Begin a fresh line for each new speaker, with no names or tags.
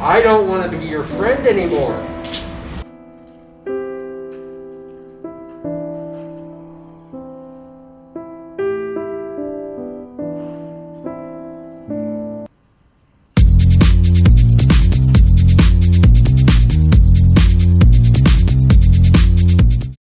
I don't want to be your friend anymore.